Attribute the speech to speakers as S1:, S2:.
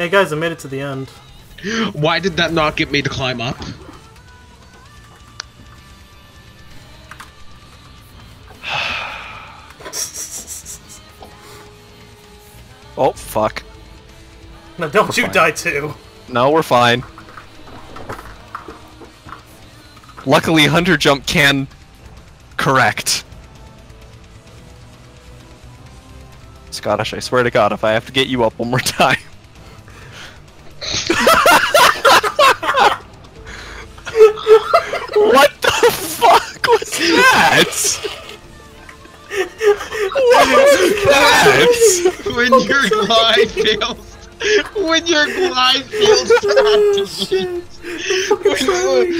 S1: Hey guys, I made it to the end.
S2: Why did that not get me to climb up?
S3: Oh, fuck.
S1: No, don't
S3: We're
S1: you
S3: fine.
S1: die too.
S3: No, we're fine. Luckily, Hunter Jump can correct. Scottish, I swear to God, if I have to get you up one more time. That? What is that?
S2: when your glide fails. When your glide fails strategy. When-